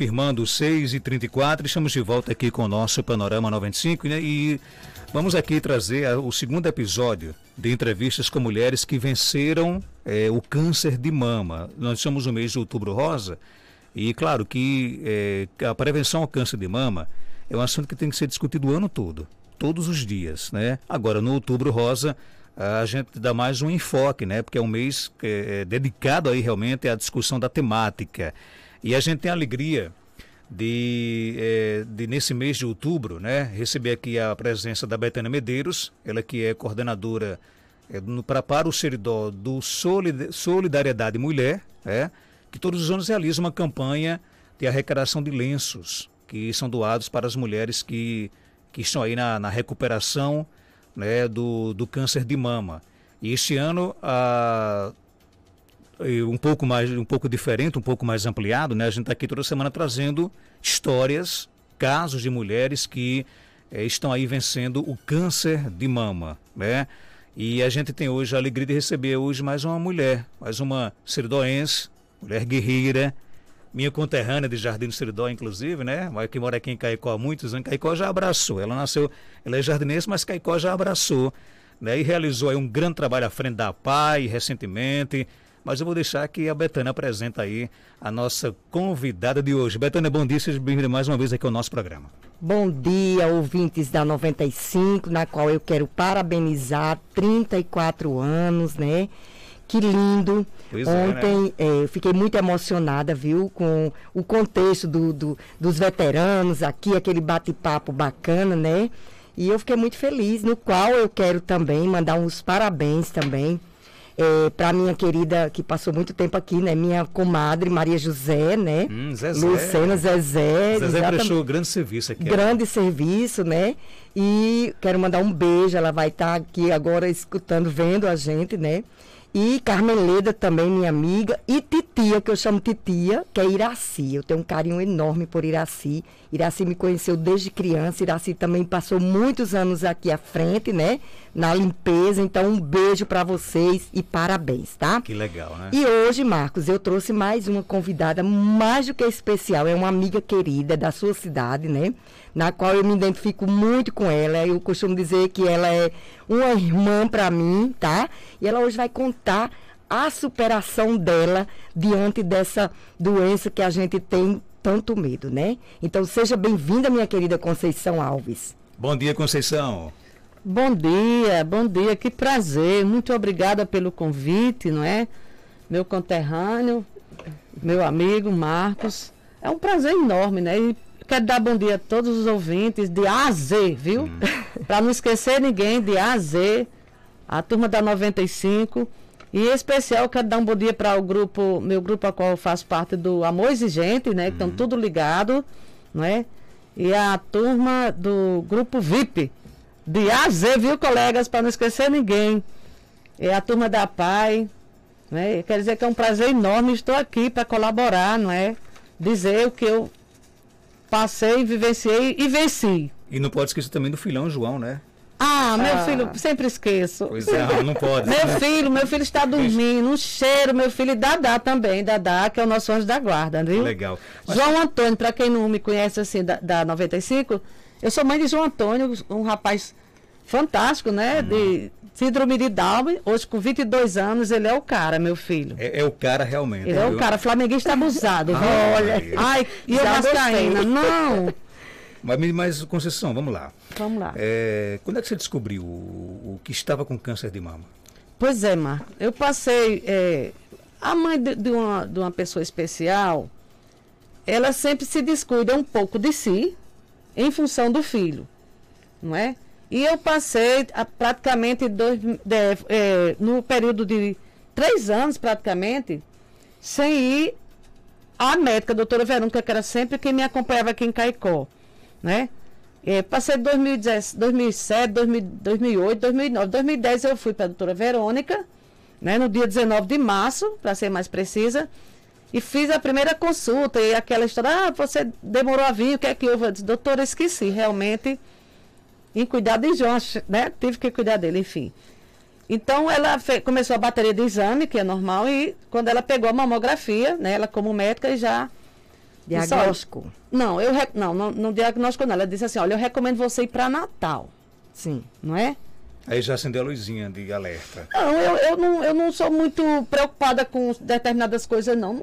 firmando 6 e 34 estamos de volta aqui com o nosso Panorama 95 né? e vamos aqui trazer o segundo episódio de entrevistas com mulheres que venceram é, o câncer de mama. Nós estamos no mês de outubro rosa e claro que é, a prevenção ao câncer de mama é um assunto que tem que ser discutido o ano todo, todos os dias, né? Agora, no outubro rosa, a gente dá mais um enfoque, né? Porque é um mês é, dedicado aí realmente à discussão da temática. E a gente tem a alegria de, é, de, nesse mês de outubro, né, receber aqui a presença da Betânia Medeiros, ela que é coordenadora é, no, para, para o Seridó do Solidariedade Mulher, é, que todos os anos realiza uma campanha de arrecadação de lenços que são doados para as mulheres que, que estão aí na, na recuperação né, do, do câncer de mama. E este ano, a, um pouco mais, um pouco diferente, um pouco mais ampliado, né? A gente está aqui toda semana trazendo histórias, casos de mulheres que é, estão aí vencendo o câncer de mama, né? E a gente tem hoje a alegria de receber hoje mais uma mulher, mais uma seridoense, mulher guerreira, minha conterrânea de Jardim do Seridó, inclusive, né? Que mora aqui em Caicó há muitos anos. Caicó já abraçou. Ela nasceu, ela é jardinense, mas Caicó já abraçou. Né? E realizou aí um grande trabalho à frente da PAI recentemente. Mas eu vou deixar que a Betânia apresenta aí a nossa convidada de hoje. Betânia, bom dia, seja bem-vinda mais uma vez aqui ao nosso programa. Bom dia, ouvintes da 95, na qual eu quero parabenizar 34 anos, né? Que lindo. Pois Ontem é, né? é, eu fiquei muito emocionada, viu, com o contexto do, do dos veteranos aqui, aquele bate-papo bacana, né? E eu fiquei muito feliz, no qual eu quero também mandar uns parabéns também é, para minha querida, que passou muito tempo aqui, né? Minha comadre Maria José, né? Hum, Zezé. Lucena Zezé. Zezé prestou grande serviço aqui. Grande serviço, né? E quero mandar um beijo, ela vai estar tá aqui agora escutando, vendo a gente, né? E Carmeleda também, minha amiga. E Titia, que eu chamo Titia, que é Iraci. Eu tenho um carinho enorme por Iraci. Iraci me conheceu desde criança. Iraci também passou muitos anos aqui à frente, né? Na limpeza. Então, um beijo para vocês e parabéns, tá? Que legal, né? E hoje, Marcos, eu trouxe mais uma convidada mais do que especial. É uma amiga querida da sua cidade, né? na qual eu me identifico muito com ela. Eu costumo dizer que ela é uma irmã para mim, tá? E ela hoje vai contar a superação dela diante dessa doença que a gente tem tanto medo, né? Então seja bem-vinda, minha querida Conceição Alves. Bom dia, Conceição. Bom dia, bom dia, que prazer. Muito obrigada pelo convite, não é? Meu conterrâneo, meu amigo Marcos. É um prazer enorme, né? E Quero dar bom dia a todos os ouvintes de A a Z, viu? Hum. Para não esquecer ninguém de A a Z, a turma da 95. E em especial quero dar um bom dia para o grupo, meu grupo a qual eu faço parte do Amor Exigente, né? Que estão hum. tudo ligado, não é? E a turma do grupo VIP, de A a Z, viu, colegas? Para não esquecer ninguém. É a turma da PAI, né? Quer dizer que é um prazer enorme, estou aqui para colaborar, não é? Dizer o que eu passei, vivenciei e venci. E não pode esquecer também do filhão João, né? Ah, meu ah. filho, sempre esqueço. Pois é, não pode. meu né? filho, meu filho está dormindo, um cheiro, meu filho, Dadá também, Dadá, que é o nosso anjo da guarda, viu? Legal. Mas... João Antônio, para quem não me conhece assim, da, da 95, eu sou mãe de João Antônio, um rapaz fantástico, né? Hum. De síndrome de Down, hoje com 22 anos, ele é o cara, meu filho. É, é o cara realmente. Ele é o cara, flamenguista abusado, ah, Olha. Ai, e eu vascaína, não. Mas, mas, Conceição, vamos lá. Vamos lá. É, quando é que você descobriu o, o, que estava com câncer de mama? Pois é, Marco. Eu passei. É, a mãe de, de, uma, de uma pessoa especial, ela sempre se descuida um pouco de si em função do filho, não é? E eu passei a, praticamente dois, de, é, no período de três anos, praticamente, sem ir à médica, a doutora Verônica, que era sempre quem me acompanhava aqui em Caicó, né? É, passei de 2007, 2008, 2009. 2010 eu fui para a doutora Verônica, né, no dia 19 de março, para ser mais precisa, e fiz a primeira consulta. E aquela história, ah, você demorou a vir, o que é que houve? Eu disse, doutora, esqueci, realmente em cuidar de João, né? Tive que cuidar dele, enfim. Então ela começou a bateria de exame, que é normal, e quando ela pegou a mamografia, né, ela como médica já Diagnóstico? Disse, não, eu não, não, não diagnóstico não. Ela disse assim, olha, eu recomendo você ir para Natal. Sim. Não é? Aí já acendeu a luzinha de alerta. Não, eu, eu não, eu não sou muito preocupada com determinadas coisas, não.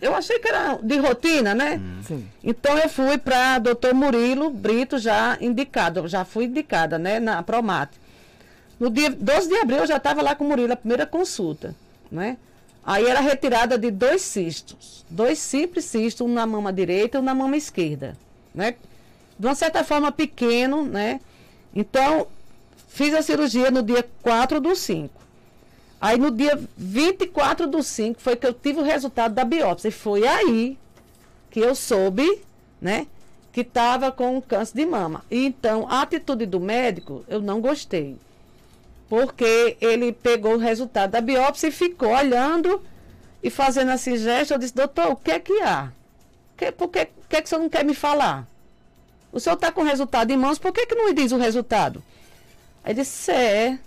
Eu achei que era de rotina, né? Hum. Sim. Então eu fui para doutor Murilo Brito, já indicado, já fui indicada, né, na Promate. No dia 12 de abril eu já estava lá com o Murilo, a primeira consulta, né? Aí era retirada de dois cistos, dois simples cistos, um na mama direita e um na mama esquerda, né? De uma certa forma pequeno, né? Então, fiz a cirurgia no dia 4 do 5. Aí no dia 24 do 5 foi que eu tive o resultado da biópsia. E foi aí que eu soube, né? Que estava com câncer de mama. E, então, a atitude do médico, eu não gostei porque ele pegou o resultado da biópsia e ficou olhando e fazendo assim gesto. Eu disse, doutor, o que é que há? Que, por que, que é que o senhor não quer me falar? O senhor está com o resultado em mãos, por que, que não me diz o resultado? Aí disse, é,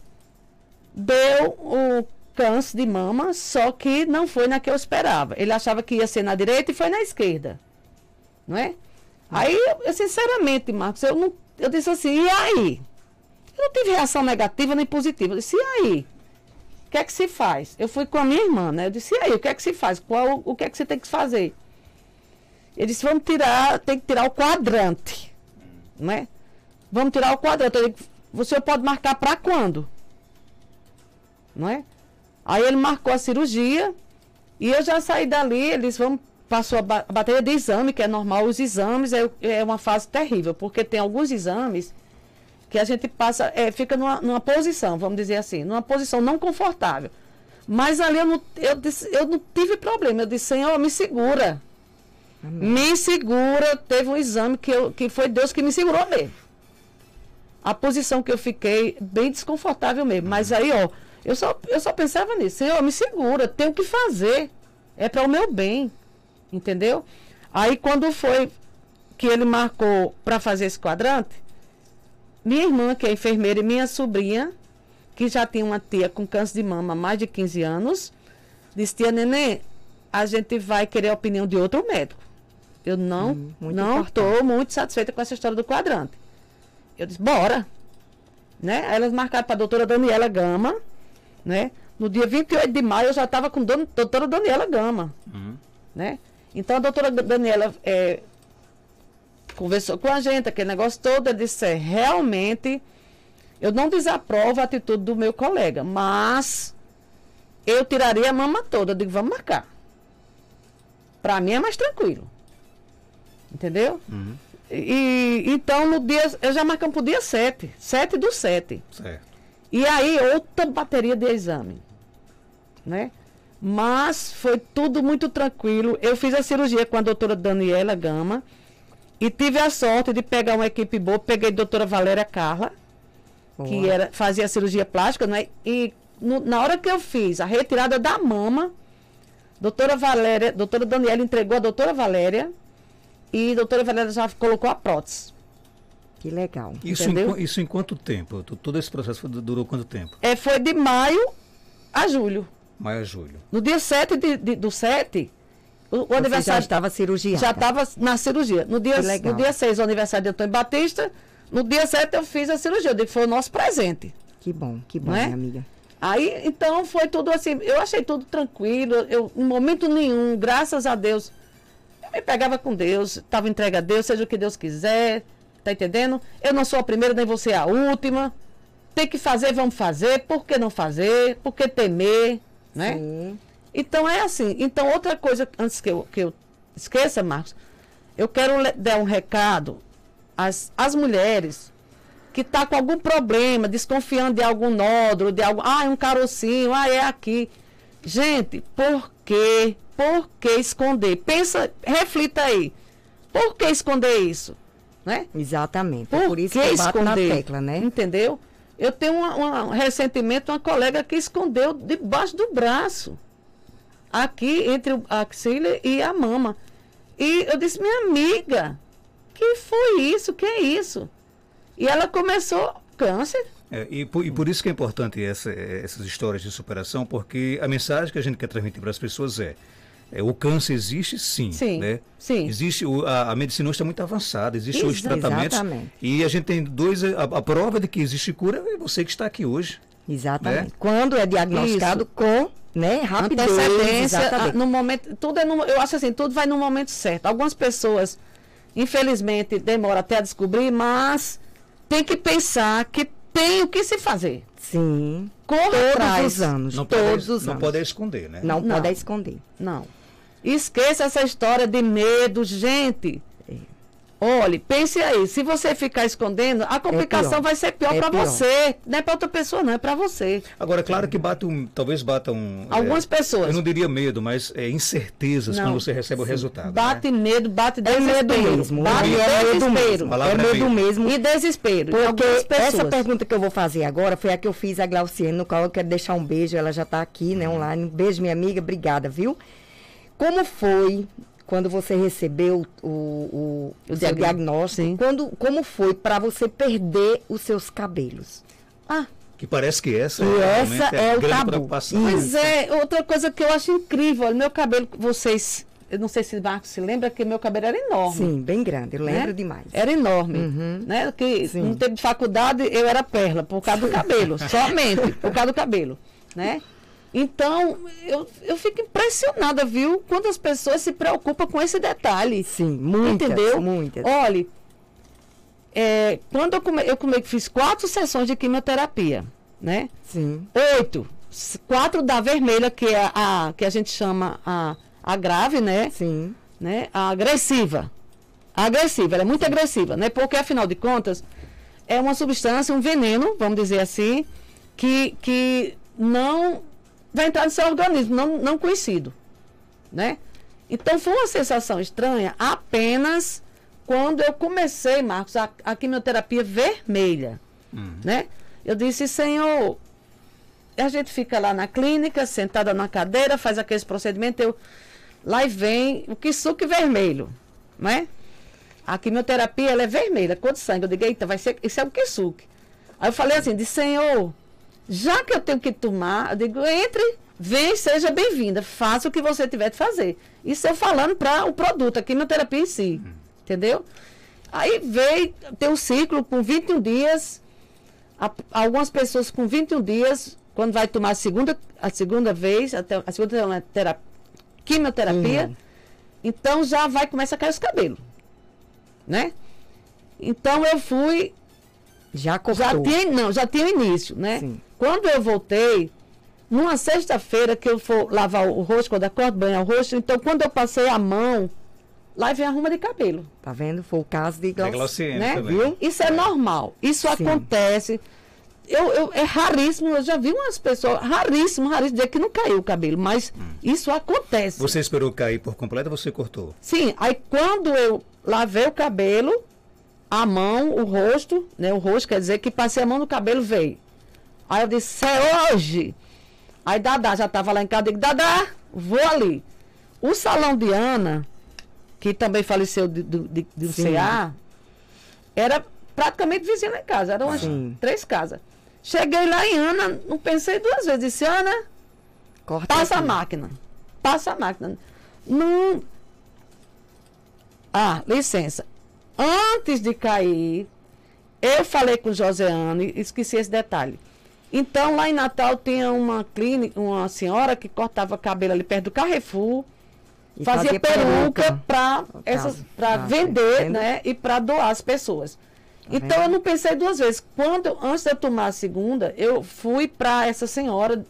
deu o câncer de mama, só que não foi na que eu esperava. Ele achava que ia ser na direita e foi na esquerda. Não é? Aí, eu, sinceramente, Marcos, eu, não, eu disse assim, e aí? Eu não tive reação negativa nem positiva. Eu disse, e aí? O que é que se faz? Eu fui com a minha irmã, né? Eu disse, e aí, o que é que se faz? Qual, o que é que você tem que fazer? Ele disse, vamos tirar, tem que tirar o quadrante. Né? Vamos tirar o quadrante. Eu disse, você pode marcar para quando? Não é? Aí ele marcou a cirurgia e eu já saí dali, eles vão passou a, ba a bateria de exame, que é normal, os exames é, é uma fase terrível, porque tem alguns exames que a gente passa, é, fica numa, numa, posição, vamos dizer assim, numa posição não confortável. Mas ali eu não, eu, disse, eu não tive problema. Eu disse, Senhor, me segura. Amém. Me segura. Teve um exame que, eu, que foi Deus que me segurou mesmo. A posição que eu fiquei, bem desconfortável mesmo. Mas aí, ó, eu só, eu só pensava nisso. Senhor, me segura. Tenho que fazer. É para o meu bem. Entendeu? Aí, quando foi que ele marcou para fazer esse quadrante, minha irmã, que é enfermeira, e minha sobrinha, que já tinha uma tia com câncer de mama há mais de 15 anos, disse, tia Nenê, a gente vai querer a opinião de outro médico. Eu não hum, não estou muito satisfeita com essa história do quadrante. Eu disse, bora. Né? Aí elas marcaram para a doutora Daniela Gama, né? No dia 28 de maio eu já estava com a doutora Daniela Gama. Uhum. Né? Então a doutora Daniela é, conversou com a gente, aquele negócio todo, ele disse, é, realmente, eu não desaprovo a atitude do meu colega, mas eu tiraria a mama toda, eu digo, vamos marcar. Para mim é mais tranquilo. Entendeu? Uhum. E, então, no dia, eu já marcamos para o dia 7, 7 do 7. Certo. E aí, outra bateria de exame. Né? Mas foi tudo muito tranquilo. Eu fiz a cirurgia com a doutora Daniela Gama. E tive a sorte de pegar uma equipe boa, peguei a doutora Valéria Carla, boa. que era, fazia cirurgia plástica, né? E no, na hora que eu fiz a retirada da mama, doutora Valéria, doutora Daniela entregou a doutora Valéria e a doutora Valéria já colocou a prótese. Que legal. Isso, em, isso em quanto tempo? Todo esse processo durou quanto tempo? É, foi de maio a julho. Maio a julho. No dia 7 de, de, do 7, o, o aniversário já estava cirurgia. Já estava na cirurgia. No dia, no dia 6, o aniversário de Antônio Batista. No dia 7 eu fiz a cirurgia. Eu digo, foi o nosso presente. Que bom, que bom, é? minha amiga. Aí, então, foi tudo assim. Eu achei tudo tranquilo. Eu, em momento nenhum, graças a Deus, eu me pegava com Deus, estava entregue a Deus, seja o que Deus quiser. Tá entendendo? Eu não sou a primeira, nem você a última. Tem que fazer, vamos fazer. Por que não fazer? Por que temer? Né? Sim. Então é assim. Então, outra coisa, antes que eu, que eu esqueça, Marcos, eu quero dar um recado às, às mulheres que está com algum problema, desconfiando de algum nódulo, de algo, ah, é um carocinho, ah, é aqui. Gente, por quê? Por que esconder? Pensa, reflita aí. Por que esconder isso? Né? Exatamente. Por, é por isso que, que esconder? na tecla, né? Entendeu? Eu tenho uma, uma, recentemente uma colega que escondeu debaixo do braço aqui entre a axila e a mama. E eu disse, minha amiga, que foi isso? Que é isso? E ela começou câncer. É, e, por, e, por, isso que é importante essa, essas histórias de superação, porque a mensagem que a gente quer transmitir para as pessoas é É, o câncer existe sim, sim, né? sim. Existe o, a, a, medicina hoje está muito avançada, existem hoje tratamentos Exatamente. e a gente tem dois a, a, prova de que existe cura é você que está aqui hoje. Exatamente. Né? Quando é diagnosticado Isso. com né, rapidez, antecedência, no momento, tudo é no, eu acho assim, tudo vai no momento certo. Algumas pessoas, infelizmente, demora até a descobrir, mas tem que pensar que tem o que se fazer. Sim. Corra todos atrás. os anos. Não todos pode, os anos. Não pode esconder, né? Não, não pode esconder. Não. Esqueça essa história de medo, gente. Olhe, pense aí, se você ficar escondendo, a complicação é vai ser pior é para você. Não é para outra pessoa, não, é para você. Agora, claro que bate um, talvez batam. Um, Algumas é, pessoas. Eu não diria medo, mas é, incertezas não, quando você recebe sim. o resultado. Bate né? medo, bate desespero. É medo mesmo. Bate é medo mesmo. É medo mesmo. E desespero. Porque essa pergunta que eu vou fazer agora foi a que eu fiz a Glauciane, no qual eu quero deixar um beijo. Ela já está aqui, né, online. Um beijo, minha amiga. Obrigada, viu? Como foi quando você recebeu o, o, o diagnóstico, Sim. quando, como foi para você perder os seus cabelos? Ah, que parece que essa e é, essa é, é o tabu. Mas é outra coisa que eu acho incrível, meu cabelo, vocês, eu não sei se Marcos se lembra que meu cabelo era enorme. Sim, bem grande, eu lembro né? demais. Era enorme, uhum. né? Que Sim. no tempo de faculdade eu era perla por causa do cabelo, somente por causa do cabelo, né? Então, eu, eu fico impressionada, viu? Quantas pessoas se preocupam com esse detalhe. Sim, muitas. Entendeu? Muitas. Olha, é, quando eu, come, eu come, fiz quatro sessões de quimioterapia, né? Sim. Oito. Quatro da vermelha, que é a, que a gente chama a, a grave, né? Sim. Né? A agressiva. A agressiva, ela é muito Sim. agressiva, né? Porque, afinal de contas, é uma substância, um veneno, vamos dizer assim, que, que não vai entrar no seu organismo, não, não conhecido. Né? Então foi uma sensação estranha apenas quando eu comecei, Marcos, a, a quimioterapia vermelha. Uhum. Né? Eu disse, Senhor, a gente fica lá na clínica, sentada na cadeira, faz aqueles procedimentos, eu, lá e vem o que suque vermelho. Né? A quimioterapia ela é vermelha, cor de sangue. Eu digo, eita, vai ser, isso é o que suque. Aí eu falei assim, de Senhor, já que eu tenho que tomar, eu digo, entre, vem, seja bem-vinda, faça o que você tiver de fazer. Isso eu falando para o produto, a quimioterapia em si. Hum. Entendeu? Aí veio, tem um ciclo com 21 dias, a, algumas pessoas com 21 dias, quando vai tomar a segunda, a segunda vez, a, a segunda terapia, quimioterapia, uhum. então já vai começar a cair os cabelos. Né? Então eu fui. Já cortou. Já tinha, não, já tinha início, né? Sim. Quando eu voltei, numa sexta-feira que eu for lavar o rosto, quando acordo, banhar o rosto, então quando eu passei a mão, lá vem a ruma de cabelo. Tá vendo? Foi o caso de Glauciene. Né? Viu? Isso é, é, normal. Isso Sim. acontece. Eu, eu, é raríssimo, eu já vi umas pessoas, raríssimo, raríssimo, dizer que não caiu o cabelo, mas hum. isso acontece. Você esperou cair por completo ou você cortou? Sim, aí quando eu lavei o cabelo, a mão, o rosto, né? O rosto quer dizer que passei a mão no cabelo, veio. Aí eu disse, é hoje. Aí Dadá já estava lá em casa, eu digo, Dadá, vou ali. O salão de Ana, que também faleceu de, de, de, CA, era praticamente vizinho lá em casa, eram umas Sim. três casas. Cheguei lá em Ana, não pensei duas vezes, disse, Ana, Corta passa aqui. a máquina. Passa a máquina. Não. Ah, licença. Antes de cair, eu falei com o Joseano, esqueci esse detalhe. Então, lá em Natal tinha uma clínica, uma senhora que cortava cabelo ali perto do Carrefour, e fazia, peruca para para vender, né, e para doar às pessoas. Tá então eu não pensei duas vezes. Quando antes de eu tomar a segunda, eu fui para essa senhora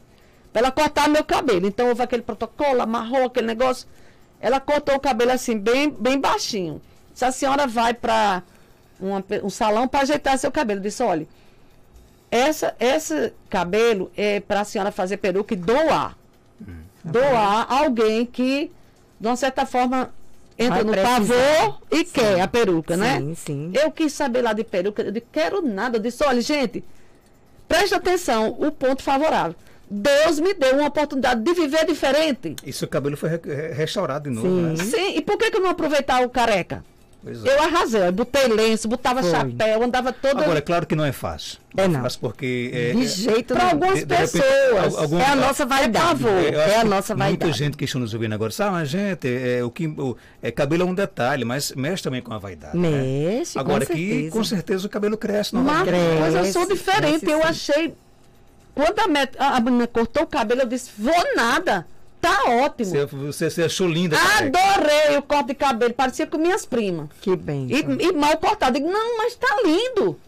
para ela cortar meu cabelo. Então houve aquele protocolo, amarrou aquele negócio. Ela cortou o cabelo assim bem bem baixinho. Se a senhora vai para um salão para ajeitar seu cabelo, eu disse, olha, essa, esse cabelo é para a senhora fazer peruca e doar. Hum. Doar alguém que, de uma certa forma, entra Vai no precisar. pavor e sim. quer a peruca, né? Sim, sim. Eu quis saber lá de peruca, eu disse, quero nada. Eu disse, olha, gente, preste atenção, o ponto favorável. Deus me deu uma oportunidade de viver diferente. E seu cabelo foi restaurado de novo, sim. né? Sim, e por que, que eu não aproveitar o careca? É. Eu arrasei, eu botei lenço, botava Foi. chapéu, andava toda. Agora, é claro que não é fácil. É não. Mas porque. É, de jeito Para algumas de, pessoas. De repente, algum, é a nossa vaidade. É, é a nossa vaidade. Muita gente que está nos ouvindo agora sabe, mas gente, é, o que, o, é, cabelo é um detalhe, mas mexe também com a vaidade. Né? Mexe. Né? Agora que com certeza o cabelo cresce, não mas, cresce, Mas eu sou diferente, eu achei. Quando a, a menina cortou o cabelo, eu disse, vou nada. Tá ótimo. Você, você, você achou linda. Adorei o corte de cabelo. Parecia com minhas primas. Que bem. E, e, mal cortado. Digo, não, mas tá lindo.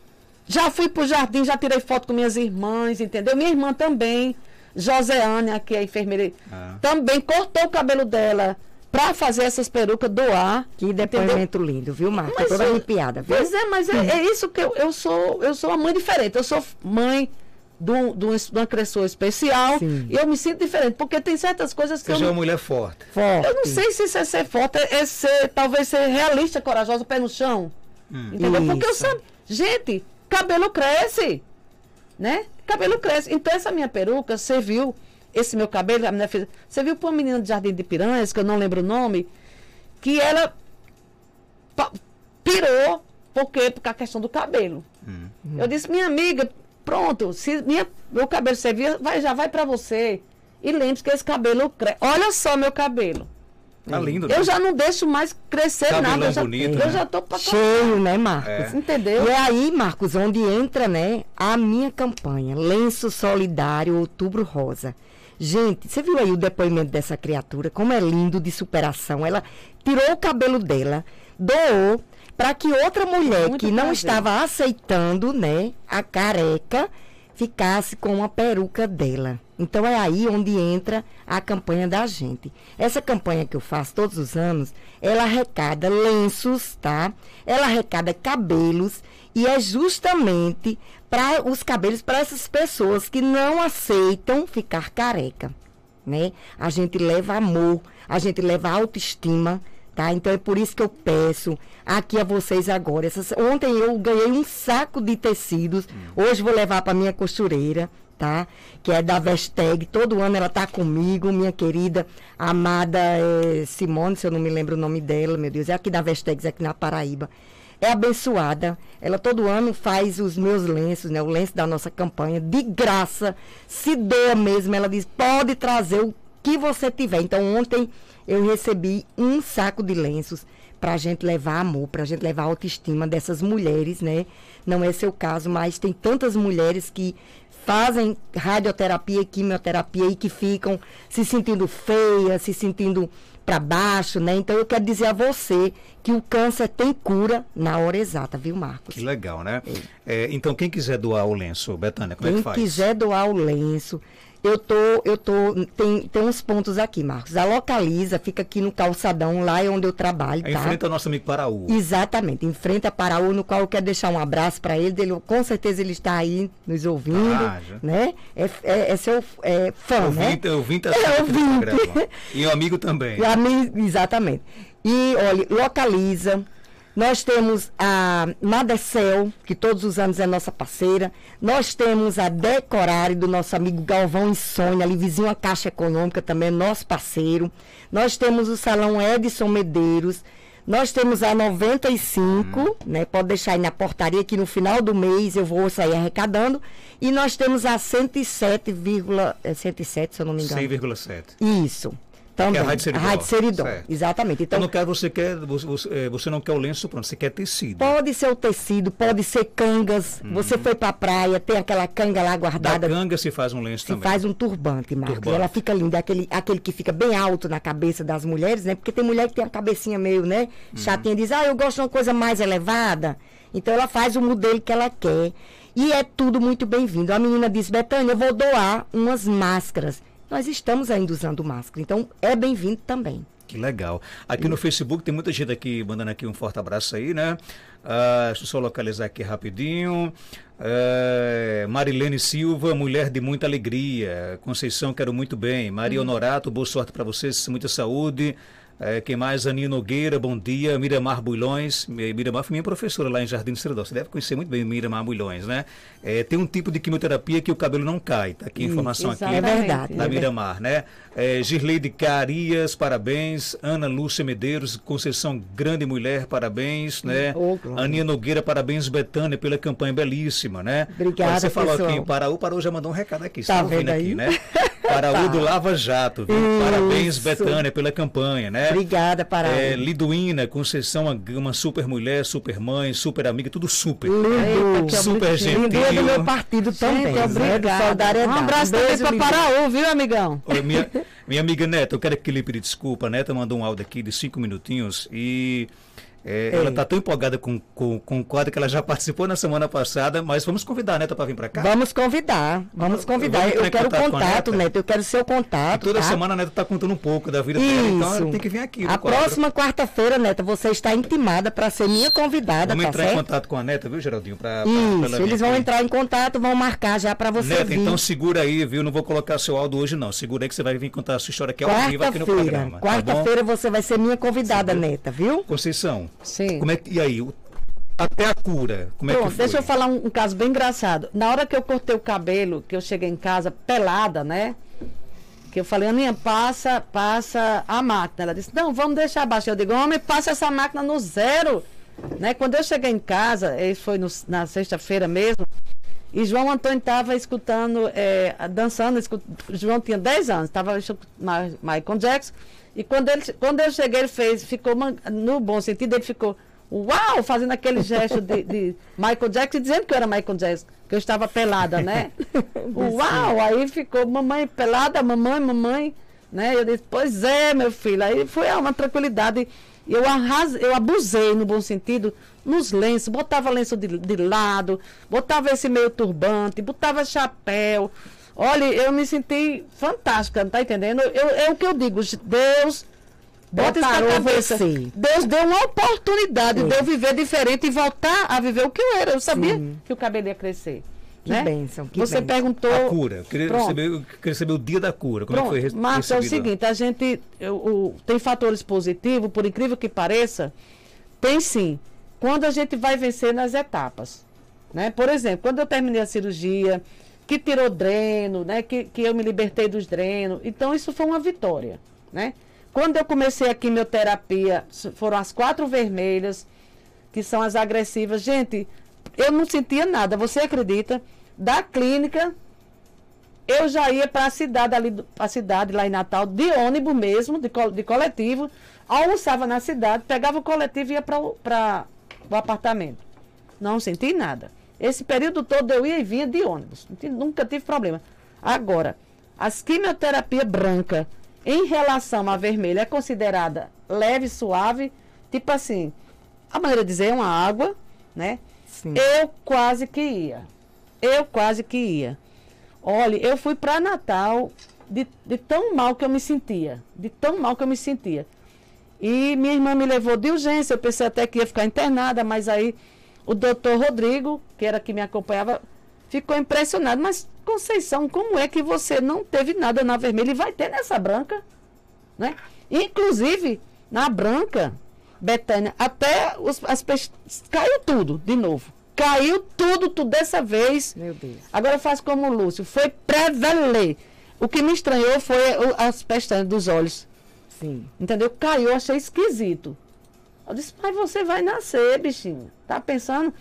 Já fui pro jardim, já tirei foto com minhas irmãs, entendeu? Minha irmã também. Joseane, aqui a enfermeira, ah. também cortou o cabelo dela para fazer essas perucas, doar. Que depoimento entendeu? lindo, viu, Marta? Toda arrepiada. Viu? Pois é, mas é, é, isso que eu, eu sou. Eu sou uma mãe diferente. Eu sou mãe de, um, de, uma agressor especial Sim. e eu me sinto diferente, porque tem certas coisas que Você eu. é uma mulher forte. forte. Eu não sei se isso é ser forte, é ser, talvez ser realista, corajosa, pé no chão. Hum. Entendeu? Isso. Porque eu sei. Gente, cabelo cresce. Né? Cabelo cresce. Então, essa minha peruca, você viu, esse meu cabelo, a minha filha, você viu para uma menina de Jardim de Piranhas, que eu não lembro o nome, que ela pirou, porque por a questão do cabelo. Hum. Eu disse, minha amiga, Pronto, se minha, meu cabelo servir, vai, já vai para você. E lembre-se que esse cabelo cresce. Olha só meu cabelo. Tá lindo, né? Eu já não deixo mais crescer Cabelão nada. Eu já, bonito, eu né? já tô pra Cheio, né, Marcos? É. Entendeu? E é aí, Marcos, onde entra, né, a minha campanha, Lenço Solidário Outubro Rosa. Gente, você viu aí o depoimento dessa criatura? Como é lindo de superação. Ela tirou o cabelo dela, doou para que outra mulher Muito que não estava aceitando, né, a careca, ficasse com uma peruca dela. Então é aí onde entra a campanha da gente. Essa campanha que eu faço todos os anos, ela arrecada lenços, tá? Ela arrecada cabelos e é justamente para os cabelos para essas pessoas que não aceitam ficar careca, né? A gente leva amor, a gente leva autoestima, tá? Então é por isso que eu peço aqui a vocês agora. Essas, ontem eu ganhei um saco de tecidos, hum. hoje vou levar para minha costureira, tá? Que é da Vesteg, todo ano ela tá comigo, minha querida amada é, Simone, se eu não me lembro o nome dela, meu Deus, é aqui da Vesteg, é aqui na Paraíba. É abençoada. Ela todo ano faz os meus lenços, né? O lenço da nossa campanha, de graça. Se doa mesmo. Ela diz: pode trazer o que você tiver. Então, ontem eu recebi um saco de lenços para a gente levar amor, para a gente levar autoestima dessas mulheres, né? Não é seu caso, mas tem tantas mulheres que fazem radioterapia e quimioterapia e que ficam se sentindo feias, se sentindo para baixo, né? Então eu quero dizer a você que o câncer tem cura na hora exata, viu, Marcos? Que legal, né? É. É, então quem quiser doar o lenço, Betânia, como quem é que faz? Quem quiser doar o lenço, eu tô, eu tô, tem, tem uns pontos aqui, Marcos. A Localiza fica aqui no calçadão, lá é onde eu trabalho, tá? Enfrenta o nosso amigo Paraú. Exatamente, enfrenta Paraú, no qual eu quero deixar um abraço para ele, ele. Com certeza ele está aí nos ouvindo, ah, né? É, é, é seu é, fã, eu né? Vim, eu vim, é. E o amigo também. E amigo, exatamente. E, olha, Localiza nós temos a Madecel, que todos os anos é nossa parceira. Nós temos a Decorare, do nosso amigo Galvão Insônia, ali vizinho à Caixa Econômica, também é nosso parceiro. Nós temos o Salão Edson Medeiros. Nós temos a 95, hum. né? Pode deixar aí na portaria que no final do mês eu vou sair arrecadando. E nós temos a 107, 107, se eu não me engano. 100,7. Isso. Também. Que é a Rádio Seridó. A Rádio Seridó, exatamente. Então, então, no caso, você, quer, você, é, você não quer o lenço pronto, você quer tecido. Pode ser o tecido, pode ser cangas. Hum. Você foi para a praia, tem aquela canga lá guardada. Da canga se faz um lenço se também. faz um turbante, Marcos. Turbante. Ela fica linda, aquele, aquele que fica bem alto na cabeça das mulheres, né? Porque tem mulher que tem a cabecinha meio, né? Hum. Chatinha, diz, ah, eu gosto de uma coisa mais elevada. Então ela faz o modelo que ela quer. E é tudo muito bem-vindo. A menina diz, Betânia, eu vou doar umas máscaras nós estamos ainda usando máscara. Então, é bem-vindo também. Que legal. Aqui no Facebook tem muita gente aqui mandando aqui um forte abraço aí, né? Uh, deixa eu só localizar aqui rapidinho. Uh, Marilene Silva, mulher de muita alegria. Conceição, quero muito bem. Maria hum. Honorato, boa sorte para vocês, muita saúde. É, quem mais? Aninha Nogueira, bom dia. Miramar Bulhões. Miramar foi minha professora lá em Jardim do Seredó. Você deve conhecer muito bem Miramar Bulhões, né? É, tem um tipo de quimioterapia que o cabelo não cai. Tá aqui a informação aqui. É verdade. Da Miramar, né? É, Girleide Carias, parabéns. Ana Lúcia Medeiros, Conceição Grande Mulher, parabéns, né? Oh, Aninha Nogueira, parabéns, Betânia, pela campanha belíssima, né? Obrigada, Você falou pessoal. aqui, o Paraú, Paraú já mandou um recado aqui. Tá, tá ouvindo aqui, né? Paraú tá. do Lava Jato, viu? Parabéns, Betânia, pela campanha, né? Obrigada, Paraú. É, Liduína, Conceição, uma, super mulher, super mãe, super amiga, tudo super. Lindo. super gentil. Lindo é do meu partido também. Gente, obrigada. Um abraço também para Paraú, viu, amigão? Oi, minha, minha amiga Neta, eu quero que lhe pedir desculpa. A Neta mandou um áudio aqui de cinco minutinhos e é, ela está tão empolgada com, com, com o quadro que ela já participou na semana passada, mas vamos convidar a Neta para vir para cá? Vamos convidar, vamos convidar. Eu, eu quero contato, contato Neta, eu quero seu contato. E toda tá? semana a Neta está contando um pouco da vida dela, então ela tem que vir aqui. A quadro. próxima quarta-feira, Neta, você está intimada para ser minha convidada, Vamos tá entrar certo? em contato com a Neta, viu, Geraldinho? Pra, pra, Isso, eles vão aqui. entrar em contato, vão marcar já para você Neta, vir. então segura aí, viu? Não vou colocar seu áudio hoje, não. Segura aí que você vai vir contar a sua história aqui ao vivo aqui no programa. Tá Quarta-feira tá você vai ser minha convidada, Sim. Neta, viu? Conceição. Sim. Como é que, e aí, até a cura, como Pronto, é que foi? deixa eu falar um, um, caso bem engraçado. Na hora que eu cortei o cabelo, que eu cheguei em casa pelada, né? Que eu falei, Aninha, passa, passa a máquina. Ela disse, não, vamos deixar abaixo. Eu digo, homem, passa essa máquina no zero. Né? Quando eu cheguei em casa, isso foi no, na sexta-feira mesmo, e João Antônio estava escutando, é, dançando, escut... João tinha 10 anos, estava escutando Michael Jackson, e quando, ele, quando eu cheguei, ele fez, ficou, no bom sentido, ele ficou uau, fazendo aquele gesto de, de, Michael Jackson, dizendo que eu era Michael Jackson, que eu estava pelada, né? uau, aí ficou mamãe pelada, mamãe, mamãe, né? Eu disse, pois é, meu filho. Aí foi uma tranquilidade. Eu, arras, eu abusei, no bom sentido, nos lenços, botava lenço de, de lado, botava esse meio turbante, botava chapéu. Olha, eu me senti fantástica, tá entendendo? Eu, é o que eu digo, Deus Bota isso na cabeça. Você. Deus deu uma oportunidade Sim. de eu viver diferente e voltar a viver o que eu era. Eu sabia Sim. que o cabelo ia crescer. Que né? bênção, que Você bênção. perguntou. A cura. Eu queria, saber, queria saber o dia da cura. Como Pronto. é que foi Marcos, é o seguinte: a gente eu, o, tem fatores positivos, por incrível que pareça, tem sim. Quando a gente vai vencer nas etapas. Né? Por exemplo, quando eu terminei a cirurgia, que tirou dreno, né? que, que eu me libertei dos drenos. Então, isso foi uma vitória. Né? Quando eu comecei a quimioterapia, foram as quatro vermelhas, que são as agressivas. Gente, eu não sentia nada, você acredita? Da clínica, eu já ia para a cidade ali, a cidade lá em Natal, de ônibus mesmo, de, de coletivo, almoçava na cidade, pegava o coletivo e ia para o apartamento. Não senti nada. Esse período todo eu ia e vinha de ônibus. Nunca tive problema. Agora, as quimioterapia branca, em relação à vermelha, é considerada leve, suave, tipo assim, a maneira de dizer é uma água, né? Sim. Eu quase que ia. Eu quase que ia. Olha, eu fui para Natal de, de tão mal que eu me sentia. De tão mal que eu me sentia. E minha irmã me levou de urgência. Eu pensei até que ia ficar internada, mas aí o doutor Rodrigo, que era que me acompanhava, ficou impressionado. Mas Conceição, como é que você não teve nada na vermelha e vai ter nessa branca? Né? Inclusive, na branca, Betânia, até os, as caiu tudo de novo. Caiu tudo, tudo dessa vez. Meu Deus. Agora faz como o Lúcio, foi prevaler. O que me estranhou foi as pestanas dos olhos. Sim. Entendeu? Caiu, achei esquisito. Eu disse, mas você vai nascer, bichinho. Tá pensando?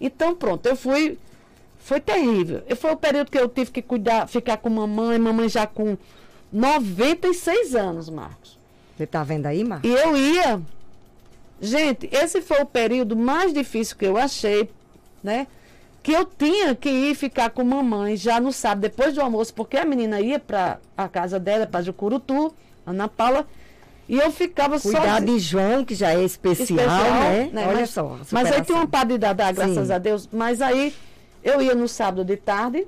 Então, pronto, eu fui foi terrível. Foi o período que eu tive que cuidar, ficar com mamãe, mamãe já com 96 anos, Marcos. Você tá vendo aí, Marcos? E eu ia. Gente, esse foi o período mais difícil que eu achei, né? Que eu tinha que ir ficar com mamãe já no sábado, depois do almoço, porque a menina ia para a casa dela, para Jucurutu, Ana Paula, e eu ficava só. Cuidar de João, que já é especial, especial né? né? Olha mas, só. Mas aí tem uma parte de dar, graças Sim. a Deus. Mas aí eu ia no sábado de tarde,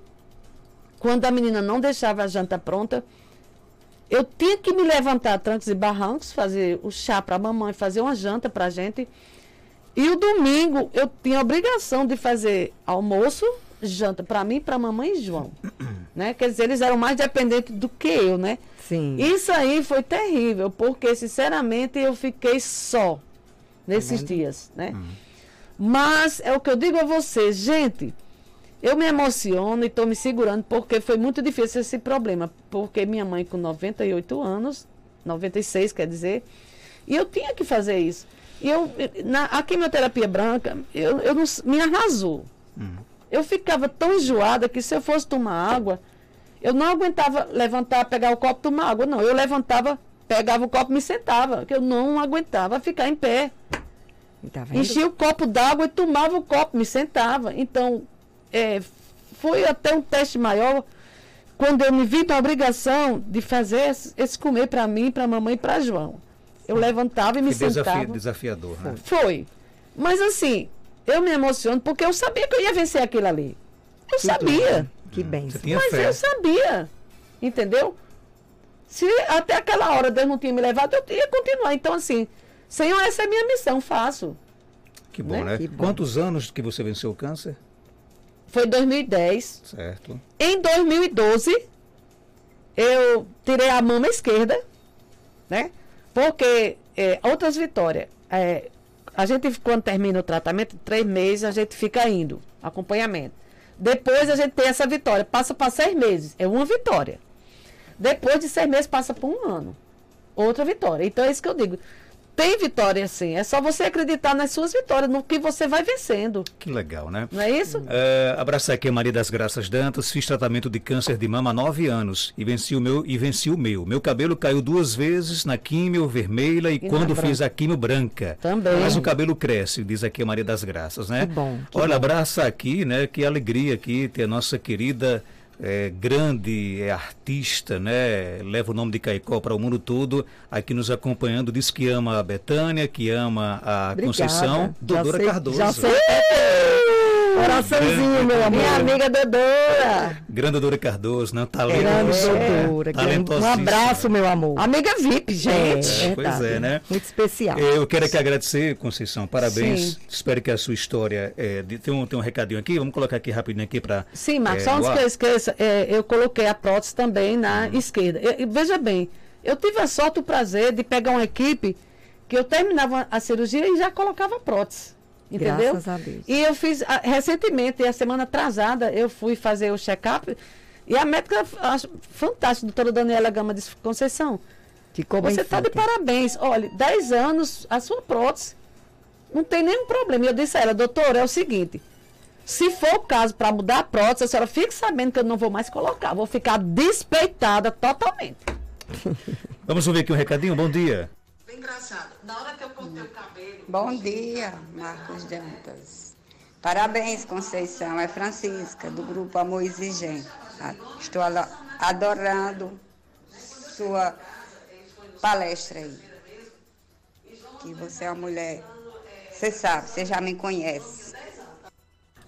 quando a menina não deixava a janta pronta, eu tinha que me levantar a trancos e barrancos, fazer o chá para a mamãe, fazer uma janta para a gente. E o domingo eu tinha a obrigação de fazer almoço, janta para mim, para mamãe e João, né? Quer dizer, eles eram mais dependentes do que eu, né? Sim. Isso aí foi terrível, porque sinceramente eu fiquei só nesses tá dias, né? Hum. Mas é o que eu digo a vocês, gente, eu me emociono e estou me segurando porque foi muito difícil esse problema, porque minha mãe com 98 anos, 96 quer dizer, e eu tinha que fazer isso. E eu, na, a quimioterapia branca, eu, eu não, me arrasou. Uhum. Eu ficava tão enjoada que se eu fosse tomar água, eu não aguentava levantar, pegar o copo e tomar água, não. Eu levantava, pegava o copo e me sentava, que eu não aguentava ficar em pé. Tá Enchia o copo d'água e tomava o copo, me sentava. Então, é, foi até um teste maior quando eu me vi na obrigação de fazer esse, esse comer para mim, para a mamãe e para João. Eu levantava e me que sentava. desafiador, né? Foi. Mas assim, eu me emociono porque eu sabia que eu ia vencer aquilo ali. Eu que sabia. Tudo. Que bem. Mas fé. eu sabia. Entendeu? Se até aquela hora Deus não tinha me levado, eu ia continuar. Então, assim, Senhor, essa é a minha missão, faço. Que bom, né? né? Que bom. Quantos anos que você venceu o câncer? Foi 2010. Certo. Em 2012, eu tirei a mama esquerda, né? Porque é, outras vitórias. É, a gente, quando termina o tratamento, três meses, a gente fica indo, acompanhamento. Depois a gente tem essa vitória, passa para seis meses, é uma vitória. Depois de seis meses, passa para um ano, outra vitória. Então é isso que eu digo. Tem vitória sim. É só você acreditar nas suas vitórias, no que você vai vencendo. Que legal, né? Não é isso? É, abraçar aqui a Maria das Graças Dantas. Fiz tratamento de câncer de mama há nove anos e venci o meu e venci o meu. Meu cabelo caiu duas vezes na químio vermelha e, e quando fiz a químio branca. Também. Mas o cabelo cresce, diz aqui a Maria das Graças, né? Que bom. Que Olha, bom. abraça aqui, né? Que alegria aqui ter a nossa querida é, grande é artista, né? Leva o nome de Caicó para o mundo todo, aqui nos acompanhando, diz que ama a Betânia, que ama a Obrigada. Conceição, Dodora Cardoso. Já sei. Coraçãozinho, meu amor. Minha amiga Dodora. Grande Dodora Cardoso, né? Talento. Grande Dodora. Um abraço, meu amor. Amiga VIP, gente. É, pois é, né? Muito especial. Eu quero aqui agradecer, Conceição. Parabéns. Sim. Espero que a sua história. É, tem, um, tem um recadinho aqui, vamos colocar aqui rapidinho aqui para. Sim, Marcos, é, só antes que eu esqueça, é, eu coloquei a prótese também na uhum. esquerda. Eu, veja bem, eu tive a sorte, o prazer de pegar uma equipe que eu terminava a cirurgia e já colocava prótese. Entendeu? Graças a Deus. E eu fiz, a, recentemente, a semana atrasada, eu fui fazer o check-up e a médica, acho, fantástica, doutora Daniela Gama de Conceição. Ficou Você está de parabéns. Olha, 10 anos, a sua prótese. Não tem nenhum problema. E eu disse a ela, doutora, é o seguinte. Se for o caso para mudar a prótese, a senhora fique sabendo que eu não vou mais colocar. Vou ficar despeitada totalmente. Vamos ouvir aqui um recadinho. Bom dia engraçado. Na hora que eu cortei o cabelo. Bom dia, Marcos Dantas. Parabéns, Conceição. É Francisca, do grupo Amor Exigente. Ah, estou adorando sua palestra aí. Que você é uma mulher. Você sabe, você já me conhece.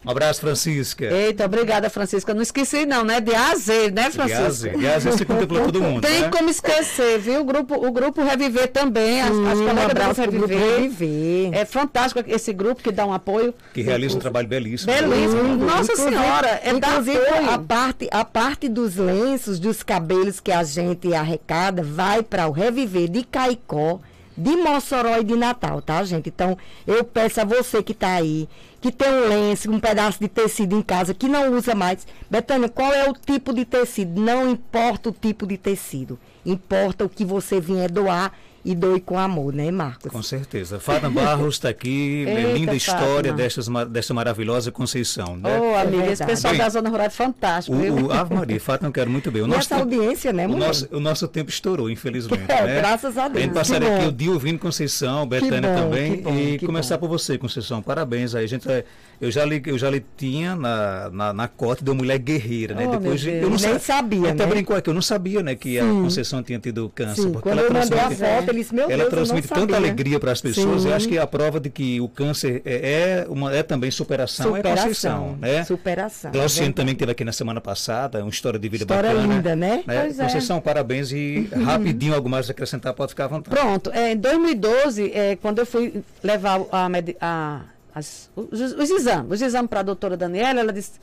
Um abraço, Francisca. Eita, obrigada, Francisca. Não esqueci, não, né? De A a Z, né, Francisca? De A a Z, você contemplou todo mundo. Tem né? como esquecer, viu? O grupo, o grupo Reviver também. As, as colegas do Reviver. Reviver. É fantástico esse grupo que dá um apoio. Que realiza um trabalho belíssimo. Belíssimo. Né? Nossa inclusive, Senhora, é inclusive a parte, a parte dos lenços, dos cabelos que a gente arrecada, vai para o Reviver de Caicó de Mossoró e de Natal, tá, gente? Então, eu peço a você que está aí, que tem um lenço, um pedaço de tecido em casa, que não usa mais. Betânia, qual é o tipo de tecido? Não importa o tipo de tecido. Importa o que você vier doar e doe com amor, né, Marcos? Com certeza. Fátima Barros está aqui, Eita, linda história destas, desta maravilhosa Conceição. Né? Ô, oh, amiga, é esse pessoal Bem, da Zona Rural é fantástico. O, o Ave Maria, Fátima, quero muito bem. O nosso tempo, audiência, né, mulher? O nosso, o nosso tempo estourou, infelizmente. É, né? Graças a Deus. A gente passaria aqui o dia ouvindo Conceição, Betânia bom, também. Bom, e começar bom. por você, Conceição. Parabéns aí. A gente, é, eu, já li, eu já lhe tinha na, na, na cota de uma mulher guerreira, né? Oh, Depois eu não Nem sabia, Até né? brincou aqui, eu não sabia, né, que Sim. a Conceição tinha tido câncer. Sim, quando eu mandei a foto, ele disse, meu ela Deus, transmite tanta alegria para as pessoas. Sim. Eu acho que é a prova de que o câncer é, é, uma, é também superação, superação, é conceição. Né? Superação. Glauciane é também teve aqui na semana passada, uma história de vida história bacana. linda, né? né? Pois Conceição, é. parabéns e uhum. rapidinho algo mais acrescentar, pode ficar à vontade. Pronto, é, em 2012, é, quando eu fui levar a, a, as, os, os, exames, os exames para a doutora Daniela, ela disse,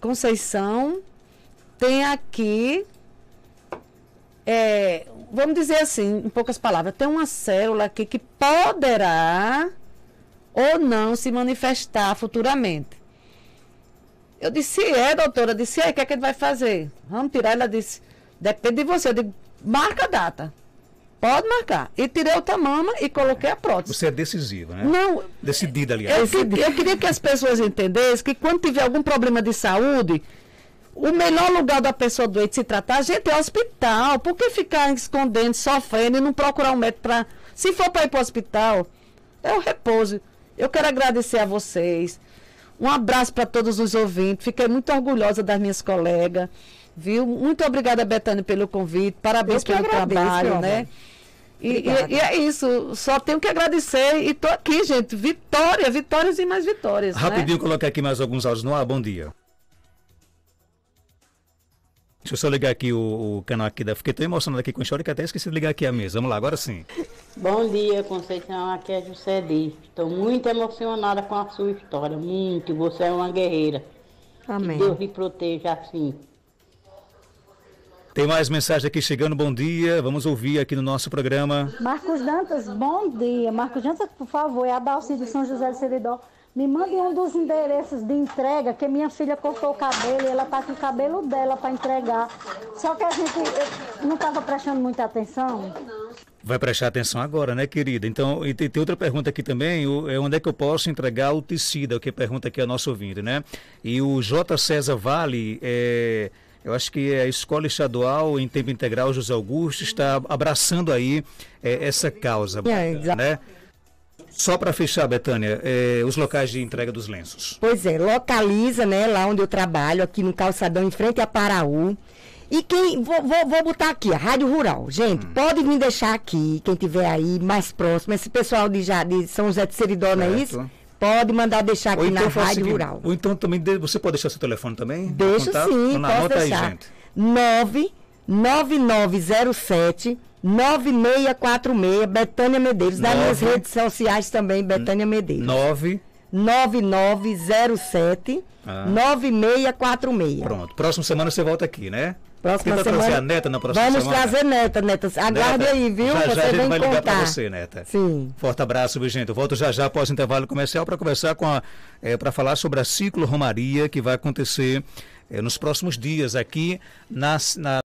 Conceição tem aqui, é, vamos dizer assim, em poucas palavras, tem uma célula aqui que poderá ou não se manifestar futuramente. Eu disse, é, doutora, disse, é, o que é que ele vai fazer? Vamos tirar. Ela disse, depende de você. Eu digo, marca a data. Pode marcar. E tirei outra mama e coloquei a prótese. Você é decisiva, né? Não. Decidida, aliás. Eu, eu queria que as pessoas entendessem que quando tiver algum problema de saúde, o melhor lugar da pessoa doente se tratar, gente, é o hospital. Por que ficar escondendo, sofrendo e não procurar um médico para. Se for para ir para o hospital, é o repouso. Eu quero agradecer a vocês. Um abraço para todos os ouvintes. Fiquei muito orgulhosa das minhas colegas. Viu? Muito obrigada, Betânia, pelo convite. Parabéns pelo agradeço, trabalho, né? E, e, e, é isso, só tenho que agradecer e estou aqui, gente. Vitória, vitórias e mais vitórias. Né? Rapidinho, né? colocar aqui mais alguns áudios no ar. Bom dia. Deixa eu só ligar aqui o, o canal aqui da. Fiquei tão emocionado aqui com a história que até esqueci de ligar aqui a mesa. Vamos lá, agora sim. Bom dia, Conceição. Aqui é Juscedir. Estou muito emocionada com a sua história. Muito. Você é uma guerreira. Amém. Que Deus lhe proteja assim. Tem mais mensagem aqui chegando. Bom dia. Vamos ouvir aqui no nosso programa. Marcos Dantas, bom dia. Marcos Dantas, por favor, é a Dalci de São José de Seridó. Me mande um dos endereços de entrega, que minha filha cortou o cabelo e ela tá com o cabelo dela para entregar. Só que a gente não estava prestando muita atenção. Vai prestar atenção agora, né, querida? Então, e tem, outra pergunta aqui também, o, é onde é que eu posso entregar o tecido, é o que pergunta aqui a nosso ouvinte, né? E o J. César Vale, é, eu acho que é a Escola Estadual em Tempo Integral José Augusto está abraçando aí é, essa causa, é, né? Só para fechar, Betânia, eh, os locais de entrega dos lenços. Pois é, localiza, né, lá onde eu trabalho, aqui no calçadão, em frente a Paraú. E quem. Vou, vou, vou botar aqui, a Rádio Rural. Gente, hum. pode me deixar aqui, quem tiver aí mais próximo. Esse pessoal de, já, de São José de Seridó, não é isso? Pode mandar deixar aqui então, na Rádio seguinte, Rural. Ou então também, você pode deixar seu telefone também? Deixa sim, então, posso deixar. Aí, gente. 99907 9646, Betânia Medeiros. Nas minhas redes sociais também, Betânia Medeiros. 9 9907 ah. 9646. Pronto. Próxima semana você volta aqui, né? Próxima Tenta semana. trazer a neta na próxima Vamos semana. Trazer neta, neta. Aguarde neta, aí, viu? Já, você já a gente vai contar. ligar para você, neta. Sim. Forte abraço, viu, gente? Eu volto já já após o intervalo comercial para conversar com a. É, para falar sobre a ciclo Romaria que vai acontecer é, nos próximos dias aqui na, na